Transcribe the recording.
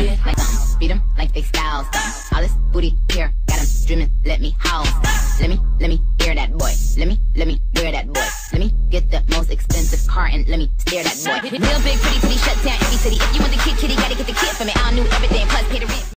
Beat him like something, beat him like they styles. Uh, all this booty here, got him dreaming, let me howl. Let me, let me hear that boy. Let me, let me wear that boy. Let me get the most expensive car and let me stare that boy. Real big, pretty titty, shut down every city. If you want the kid, kitty, gotta get the kid from it. Uh,